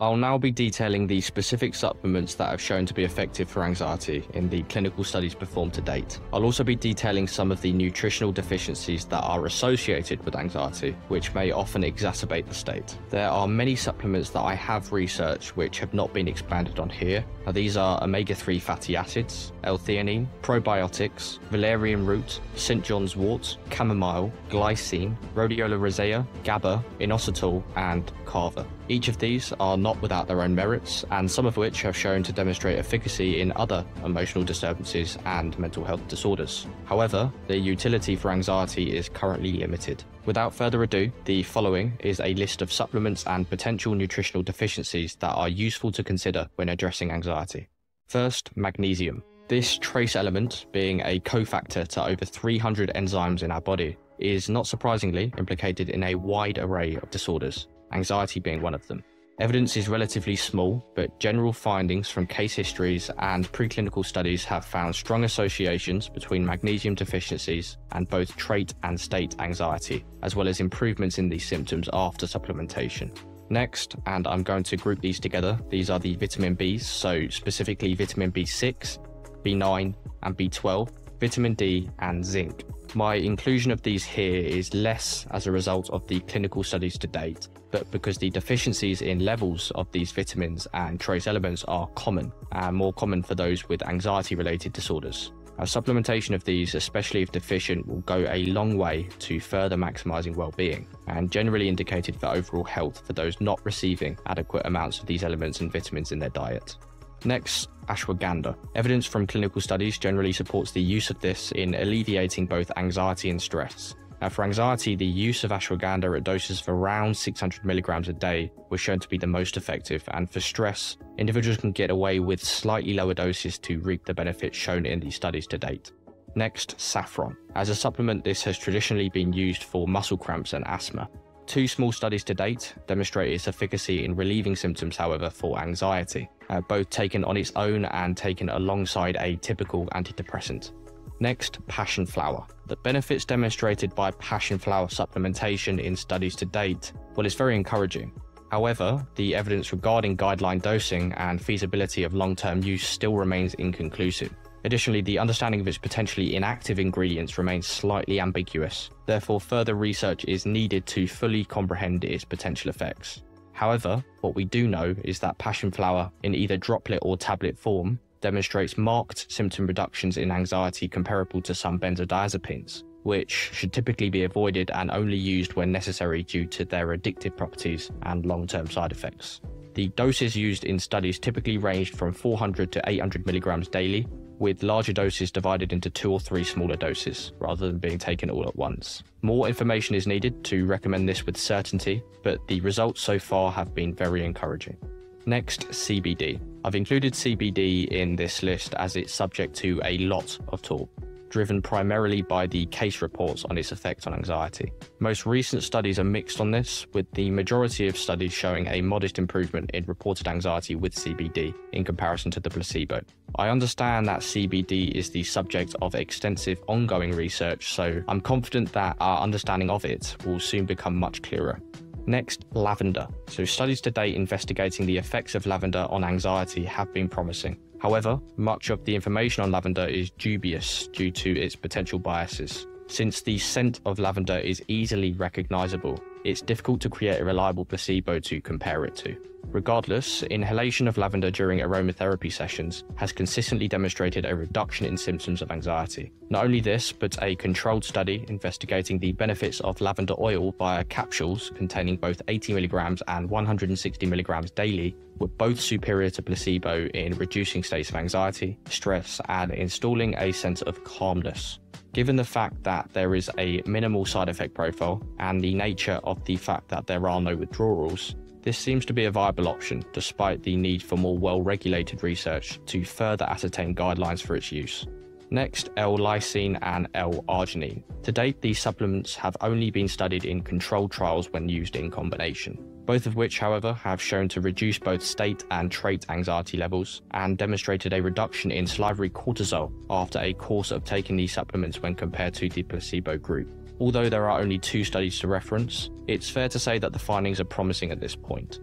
I'll now be detailing the specific supplements that have shown to be effective for anxiety in the clinical studies performed to date. I'll also be detailing some of the nutritional deficiencies that are associated with anxiety, which may often exacerbate the state. There are many supplements that I have researched which have not been expanded on here. Now, these are omega 3 fatty acids, L theanine, probiotics, valerian root, St. John's wort, chamomile, glycine, rhodiola rosea, GABA, inositol, and kava. Each of these are not without their own merits, and some of which have shown to demonstrate efficacy in other emotional disturbances and mental health disorders. However, their utility for anxiety is currently limited. Without further ado, the following is a list of supplements and potential nutritional deficiencies that are useful to consider when addressing anxiety. First, magnesium. This trace element, being a cofactor to over 300 enzymes in our body, is not surprisingly implicated in a wide array of disorders anxiety being one of them. Evidence is relatively small, but general findings from case histories and preclinical studies have found strong associations between magnesium deficiencies and both trait and state anxiety, as well as improvements in these symptoms after supplementation. Next, and I'm going to group these together, these are the vitamin Bs, so specifically vitamin B6, B9, and B12, vitamin D, and zinc. My inclusion of these here is less as a result of the clinical studies to date, but because the deficiencies in levels of these vitamins and trace elements are common and more common for those with anxiety related disorders. A supplementation of these, especially if deficient, will go a long way to further maximizing well-being and generally indicated for overall health for those not receiving adequate amounts of these elements and vitamins in their diet. Next, ashwagandha. Evidence from clinical studies generally supports the use of this in alleviating both anxiety and stress. Now, for anxiety, the use of ashwagandha at doses of around 600 milligrams a day was shown to be the most effective, and for stress, individuals can get away with slightly lower doses to reap the benefits shown in these studies to date. Next, saffron. As a supplement, this has traditionally been used for muscle cramps and asthma. Two small studies to date demonstrate its efficacy in relieving symptoms, however, for anxiety, uh, both taken on its own and taken alongside a typical antidepressant. Next, passion flower. The benefits demonstrated by passion flower supplementation in studies to date, well, it's very encouraging. However, the evidence regarding guideline dosing and feasibility of long term use still remains inconclusive. Additionally, the understanding of its potentially inactive ingredients remains slightly ambiguous. Therefore, further research is needed to fully comprehend its potential effects. However, what we do know is that passion flower, in either droplet or tablet form, demonstrates marked symptom reductions in anxiety comparable to some benzodiazepines, which should typically be avoided and only used when necessary due to their addictive properties and long term side effects. The doses used in studies typically ranged from 400 to 800 milligrams daily, with larger doses divided into two or three smaller doses, rather than being taken all at once. More information is needed to recommend this with certainty, but the results so far have been very encouraging. Next, CBD. I've included CBD in this list as it's subject to a lot of talk driven primarily by the case reports on its effect on anxiety. Most recent studies are mixed on this, with the majority of studies showing a modest improvement in reported anxiety with CBD in comparison to the placebo. I understand that CBD is the subject of extensive ongoing research, so I'm confident that our understanding of it will soon become much clearer. Next, lavender. So, studies to date investigating the effects of lavender on anxiety have been promising. However, much of the information on lavender is dubious due to its potential biases. Since the scent of lavender is easily recognizable, it's difficult to create a reliable placebo to compare it to. Regardless, inhalation of lavender during aromatherapy sessions has consistently demonstrated a reduction in symptoms of anxiety. Not only this, but a controlled study investigating the benefits of lavender oil via capsules containing both 80 milligrams and 160 milligrams daily were both superior to placebo in reducing states of anxiety, stress, and installing a sense of calmness. Given the fact that there is a minimal side effect profile and the nature of the fact that there are no withdrawals, this seems to be a viable option despite the need for more well regulated research to further ascertain guidelines for its use. Next, L-lysine and L-arginine. To date, these supplements have only been studied in controlled trials when used in combination both of which, however, have shown to reduce both state and trait anxiety levels and demonstrated a reduction in salivary cortisol after a course of taking these supplements when compared to the placebo group. Although there are only two studies to reference, it's fair to say that the findings are promising at this point.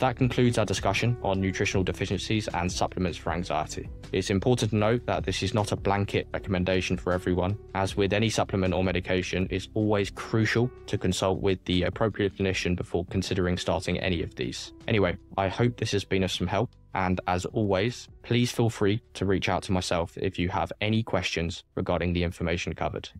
that concludes our discussion on nutritional deficiencies and supplements for anxiety. It's important to note that this is not a blanket recommendation for everyone. As with any supplement or medication, it's always crucial to consult with the appropriate clinician before considering starting any of these. Anyway, I hope this has been of some help. And as always, please feel free to reach out to myself if you have any questions regarding the information covered.